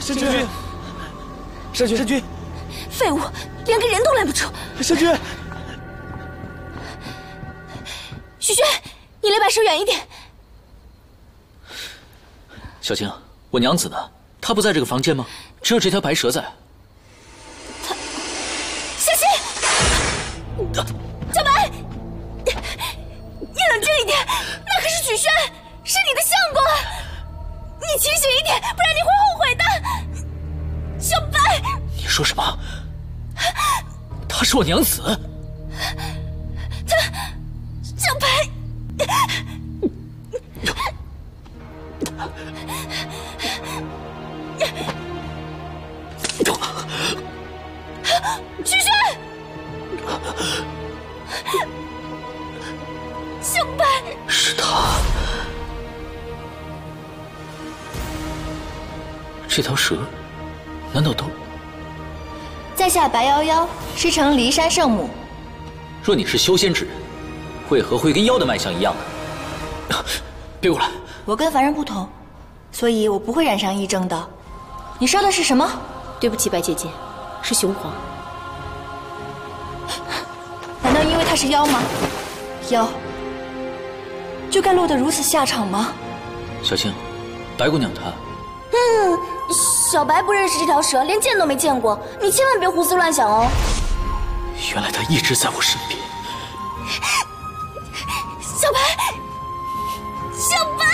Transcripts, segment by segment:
圣君，圣君，圣君，废物，连个人都拦不住。圣君，许宣，你离白蛇远一点。小青，我娘子呢？她不在这个房间吗？只有这条白蛇在。她，小心！小白，你冷静一点，那可是许宣，是你的相公，你清醒一点，不然你会后悔的。说什么？她是我娘子。她，小白。许宣，小白，是他。这条蛇，难道都……在下白夭夭，师承骊山圣母。若你是修仙之人，为何会跟妖的脉象一样呢？别过来！我跟凡人不同，所以我不会染上异症的。你烧的是什么？对不起，白姐姐，是雄黄。难道因为他是妖吗？妖就该落得如此下场吗？小青，白姑娘她……嗯，小白不认识这条蛇，连见都没见过。你千万别胡思乱想哦。原来他一直在我身边。小白，小白，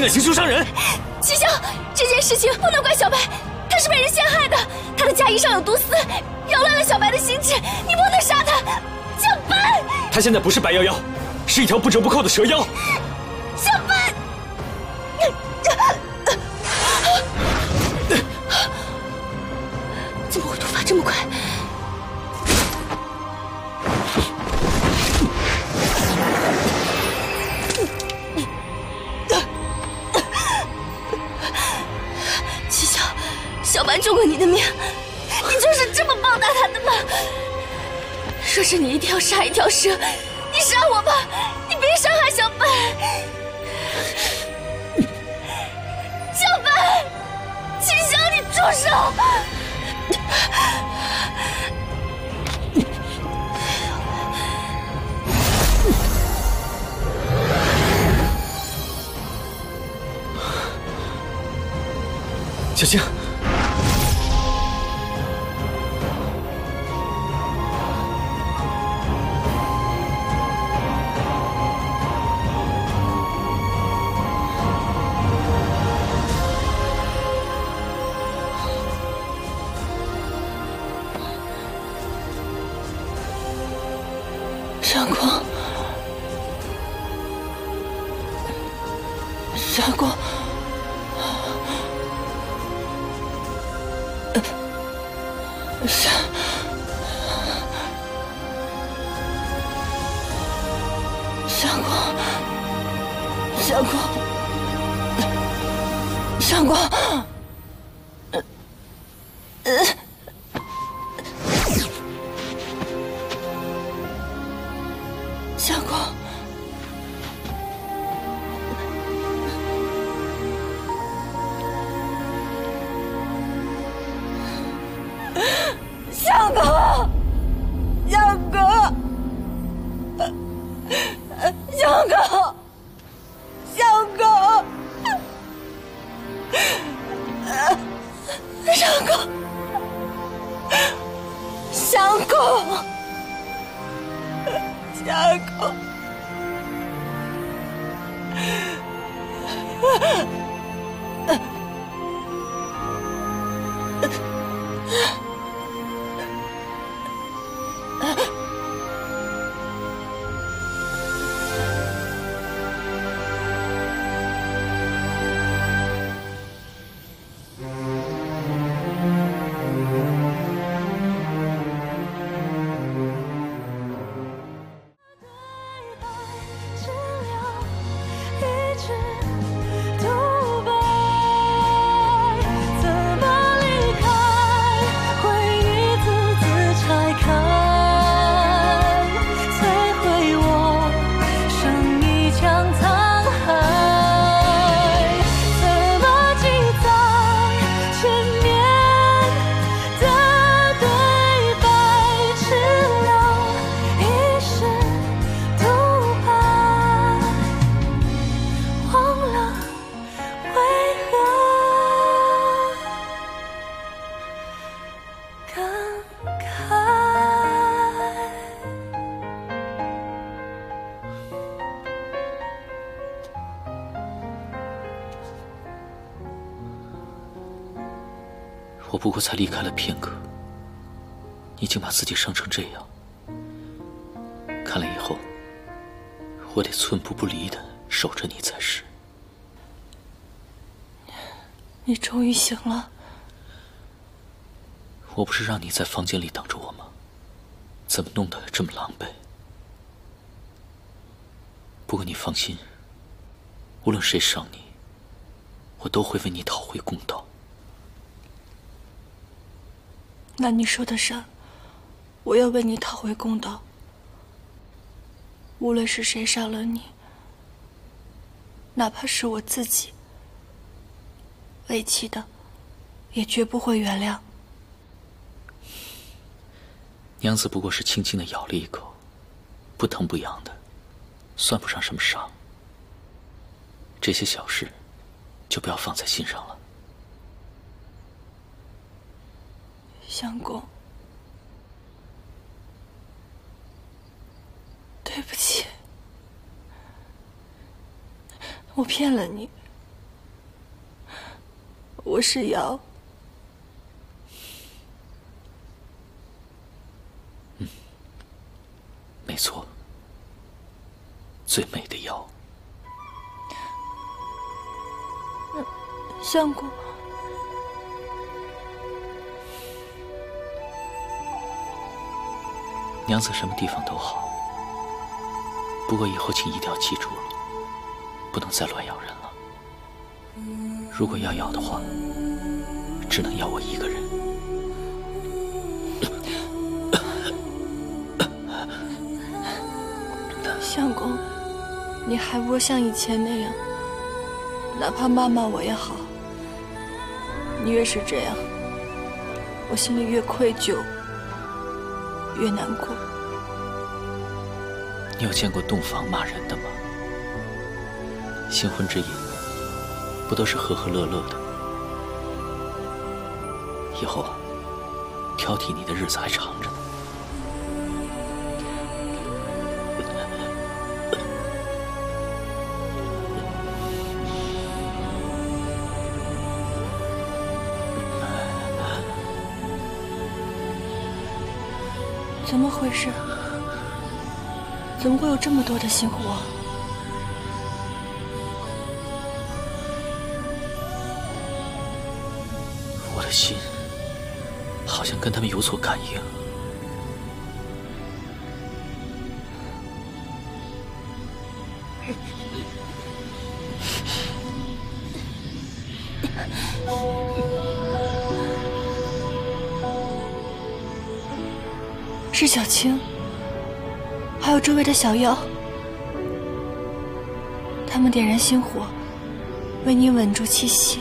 竟敢行凶伤人！齐萧，这件事情不能怪小白，他是被人陷害的，他的嫁衣上有毒丝，扰乱了小白的心智，你不能杀他。小白，他现在不是白夭夭，是一条不折不扣的蛇妖。小白，小白救过你的命，你就是这么报答他的吗？若是你一定要杀一条蛇，你杀我吧，你别伤害小白。小白，秦霄，你住手！小青，闪光，闪光。闪，闪光，闪光，闪光，呃，呃，公，相公。不过才离开了片刻，你竟把自己伤成这样，看来以后我得寸步不离的守着你才是。你终于醒了。我不是让你在房间里等着我吗？怎么弄得这么狼狈？不过你放心，无论谁伤你，我都会为你讨回公道。那你说的伤，我要为你讨回公道。无论是谁伤了你，哪怕是我自己，为妻的，也绝不会原谅。娘子不过是轻轻的咬了一口，不疼不痒的，算不上什么伤。这些小事，就不要放在心上了。相公，对不起，我骗了你，我是妖。嗯，没错，最美的妖。相公。娘子什么地方都好，不过以后请一定要记住了，不能再乱咬人了。如果要咬的话，只能咬我一个人。相公，你还不如像以前那样，哪怕骂骂我也好。你越是这样，我心里越愧疚。越难过。你有见过洞房骂人的吗？新婚之夜，不都是和和乐乐的？以后啊，挑剔你的日子还长着呢。怎么回事？怎么会有这么多的心火？我的心好像跟他们有所感应。是小青，还有周围的小妖，他们点燃星火，为你稳住气息。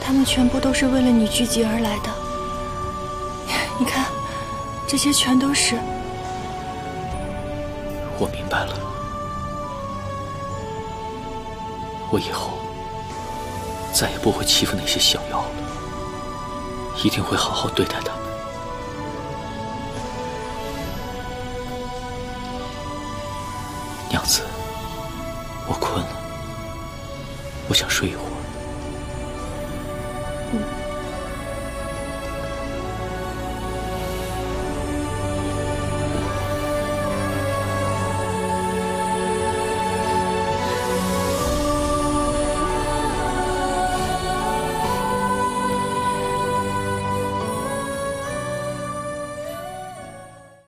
他们全部都是为了你聚集而来的。你看，这些全都是。我明白了。我以后再也不会欺负那些小妖了，一定会好好对待他们。娘子，我困了，我想睡一会儿。